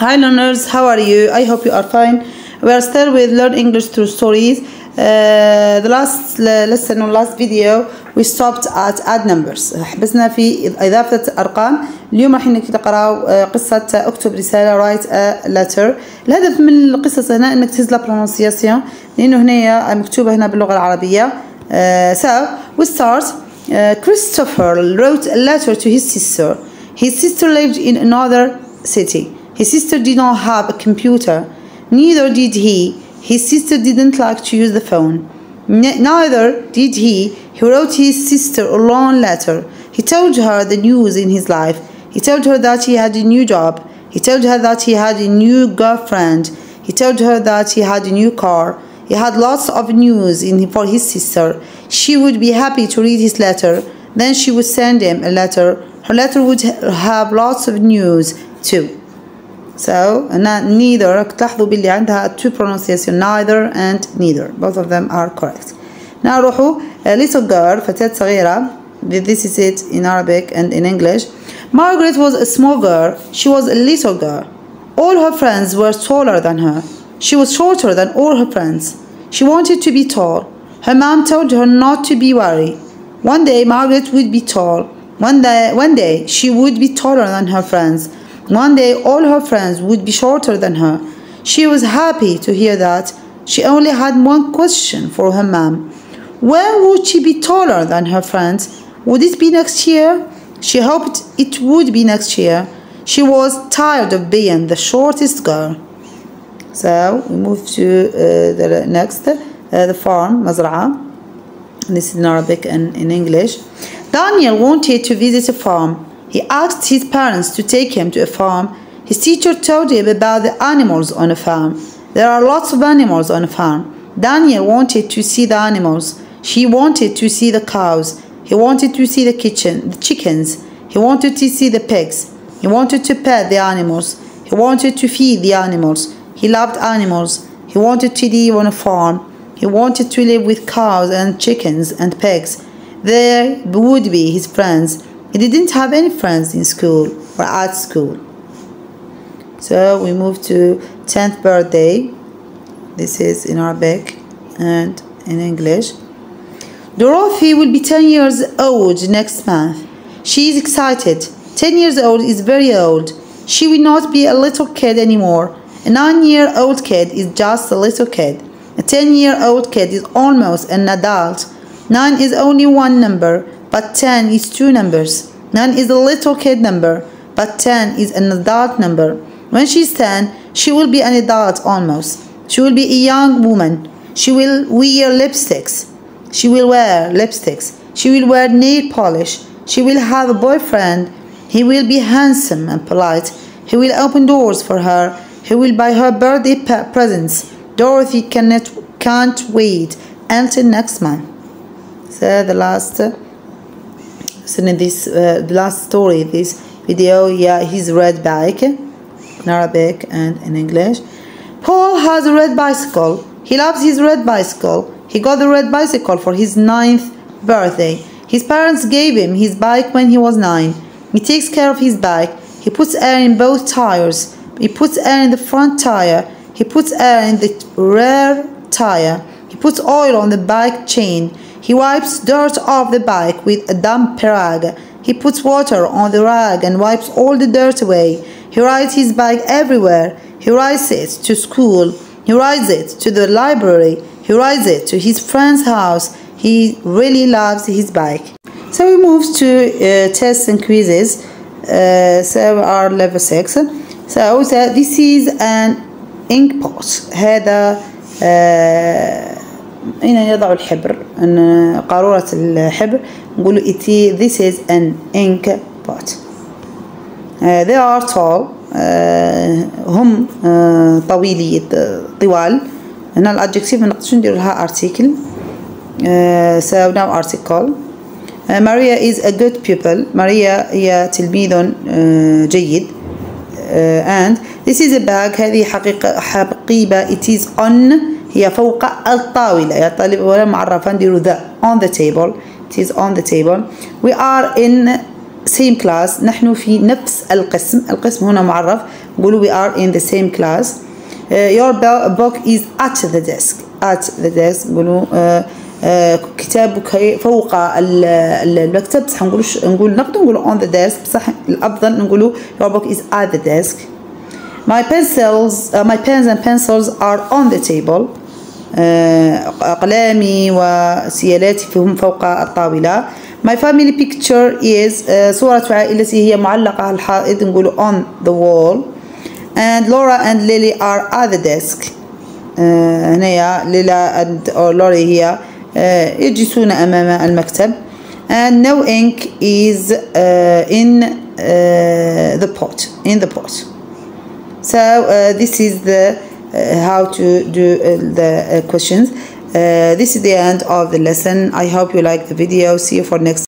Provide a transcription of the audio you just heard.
Hi learners, how are you? I hope you are fine. We are still with Learn English Through Stories. Uh, the last lesson or last video we stopped at add numbers حبسنا في إضافة أرقام اليوم راح نقرأ قصة اكتب رسالة write a letter الهدف من القصص هنا انك تهز لا pronunciation لأنه هنا مكتوبة هنا باللغة العربية uh, so we start uh, Christopher wrote a letter to his sister his sister lived in another city his sister did not have a computer neither did he his sister didn't like to use the phone. Neither did he. He wrote his sister a long letter. He told her the news in his life. He told her that he had a new job. He told her that he had a new girlfriend. He told her that he had a new car. He had lots of news in, for his sister. She would be happy to read his letter. Then she would send him a letter. Her letter would have lots of news too. So neither تلاحظوا باللي عندها two pronunciation neither and neither both of them are correct. Now روحوا a little girl فتاة صغيرة this is it in Arabic and in English. Margaret was a small girl. She was a little girl. All her friends were taller than her. She was shorter than all her friends. She wanted to be tall. Her mom told her not to be worried. One day Margaret would be tall. One day, one day she would be taller than her friends. One day all her friends would be shorter than her. She was happy to hear that. She only had one question for her mom. When would she be taller than her friends? Would it be next year? She hoped it would be next year. She was tired of being the shortest girl. So we move to uh, the next, uh, the farm, Mazra'a. This is in Arabic and in English. Daniel wanted to visit a farm. He asked his parents to take him to a farm. His teacher told him about the animals on a farm. There are lots of animals on a farm. Daniel wanted to see the animals. He wanted to see the cows. He wanted to see the kitchen, the chickens. He wanted to see the pigs. He wanted to pet the animals. He wanted to feed the animals. He loved animals. He wanted to live on a farm. He wanted to live with cows and chickens and pigs. There would be his friends. He didn't have any friends in school or at school. So we move to 10th birthday. This is in Arabic and in English. Dorothy will be 10 years old next month. She is excited. 10 years old is very old. She will not be a little kid anymore. A 9 year old kid is just a little kid. A 10 year old kid is almost an adult. 9 is only one number, but 10 is two numbers. 9 is a little kid number, but 10 is an adult number. When she's 10, she will be an adult almost. She will be a young woman. She will wear lipsticks. She will wear lipsticks. She will wear nail polish. She will have a boyfriend. He will be handsome and polite. He will open doors for her. He will buy her birthday presents. Dorothy cannot, can't wait until next month. So the last, so in this uh, last story, this video, yeah, his red bike in Arabic and in English. Paul has a red bicycle. He loves his red bicycle. He got the red bicycle for his ninth birthday. His parents gave him his bike when he was nine. He takes care of his bike. He puts air in both tires. He puts air in the front tire. He puts air in the rear tire. He puts oil on the bike chain. He wipes dirt off the bike with a damp rag. He puts water on the rag and wipes all the dirt away. He rides his bike everywhere. He rides it to school. He rides it to the library. He rides it to his friend's house. He really loves his bike. So we move to uh, tests and quizzes. Uh, so are level 6. So, so this is an ink pot. Header. Uh, هنا يضع الحبر أن قارورة الحبر نقول it this is an ink pot. Uh, they are tall. Uh, هم uh, طويلي طوال. هنا الادجكتيف نقدرش ندير لها. Uh, so now article. Uh, Maria is a good pupil. Maria هي تلميذ uh, جيد. Uh, and this is a bag هذه حقيقة حقيبة it is on هي فوق الطاولة يا طالب ولا معرفة نديرو the on the table it is on the table we are in same class نحن في نفس القسم القسم هنا معرف نقولوا we are in the same class uh, your book is at the desk at the desk نقولوا uh, uh, كتابك فوق المكتب بصح نقولوش نقول نقدر نقولوا on the desk بصح الافضل نقولوا your book is at the desk my pencils uh, my pens and pencils are on the table أقلامي وسيالاتي هم فوق الطاولة My family picture is uh, صورة عائلتي هي معلقة على الحائط نقول on the wall and Laura and Lily are at the desk uh, هنايا ليلا and or Lori هي uh, يجلسون أمام المكتب and no ink is uh, in uh, the pot in the pot so uh, this is the uh, how to do uh, the uh, questions. Uh, this is the end of the lesson. I hope you like the video. See you for next